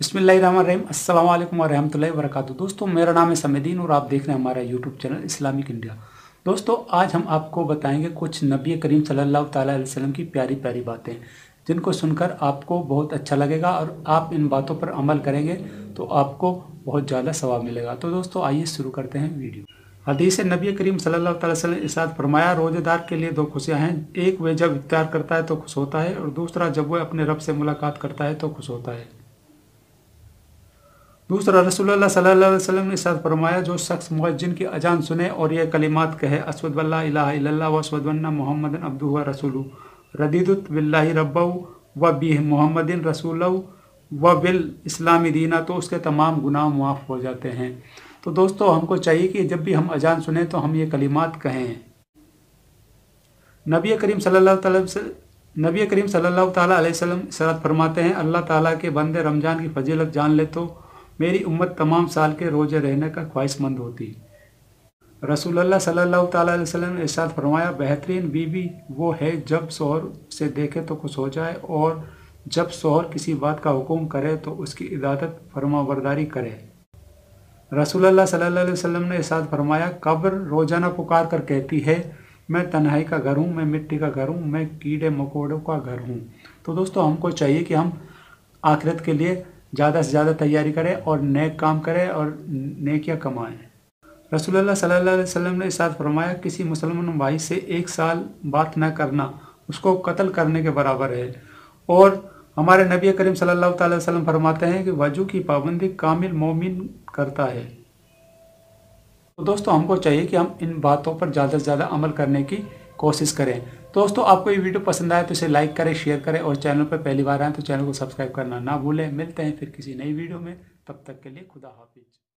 बसमीम अल्लाम वरहमल वरक दोस्तों, मेरा नाम है समीदीन और आप देख रहे हैं हमारा यूट्यूब चैनल इस्लामिक इंडिया। दोस्तों, आज हम आपको बताएँगे कुछ नबी करीम सल्लल्लाहु अलैहि वसल्लम की प्यारी प्यारी बातें, जिनको सुनकर आपको बहुत अच्छा लगेगा और आप इन बातों पर अमल करेंगे तो आपको बहुत ज़्यादा सवाब मिलेगा। तो दोस्तों, आइए शुरू करते हैं वीडियो। हदीस नबी करीम सल्लल्लाहु अलैहि वसल्लम इसाद फरमाया, रोज़ेदार के लिए दो खुशियाँ हैं। एक वे जब इफ्तार करता है तो खुश होता है और दूसरा, जब वह अपने रब से मुलाकात करता है तो खुश होता है। दूसरा रसूलुल्लाह सल्लल्लाहु ने साथ फरमाया, जो शख्स मुअज्जिन की अजान सुने और यह कलिमात कहे, असवद वल्ला इलाहा व असवद मोहम्मद अब्दू व रसूलु रदीदुत बिल्लाहि रब्बहु व बी मोहम्मदिन रसूल व बिल इस्लामी दीना। तो उसके तमाम गुनाह मुआफ़ हो जाते हैं। तो दोस्तों, हमको चाहिए कि जब भी हम अजान सुने तो हम ये कलिमात कहें। नबी करीम सल्लल्लाहु नबी करीम अलैहि वसल्लम शरत फरमाते हैं, अल्लाह ताला के बंदे रमज़ान की फजीलत जान ले तो मेरी उम्मत तमाम साल के रोज़े रहने का ख्वाहिशमंद होती। रसूलुल्लाह सल्लल्लाहु अलैहि वसल्लम ने इरशाद फरमाया, बेहतरीन बीवी वो है जब शोहर से देखे तो खुश हो जाए और जब शोहर किसी बात का हुक्म करे तो उसकी इबादत फरमावरदारी करे। रसूलुल्लाह सल्लल्लाहु अलैहि वसल्लम ने इरशाद फरमाया, कब्र रोज़ाना पुकार कर कहती है, मैं तन्हाई का घर हूँ, मैं मिट्टी का घर हूँ, मैं कीड़े मकोड़ों का घर हूँ। तो दोस्तों, हमको चाहिए कि हम आखिरत के लिए ज़्यादा से ज़्यादा तैयारी करें और नेक काम करें और नेकियाँ कमाएँ। रसूलुल्लाह सल्लल्लाहु अलैहि वसल्लम ने साथ फरमाया, किसी मुसलमान भाई से एक साल बात न करना, उसको कत्ल करने के बराबर है। और हमारे नबी करीम सल्लल्लाहु अलैहि वसल्लम फरमाते हैं कि वज़ू की पाबंदी कामिल मोमिन करता है। तो दोस्तों, हमको चाहिए कि हम इन बातों पर ज़्यादा से ज़्यादा अमल करने की कोशिश करें। दोस्तों, आपको ये वीडियो पसंद आए तो इसे लाइक करें शेयर करें और चैनल पर पहली बार आए तो चैनल को सब्सक्राइब करना ना भूलें। मिलते हैं फिर किसी नई वीडियो में। तब तक के लिए खुदा हाफिज़।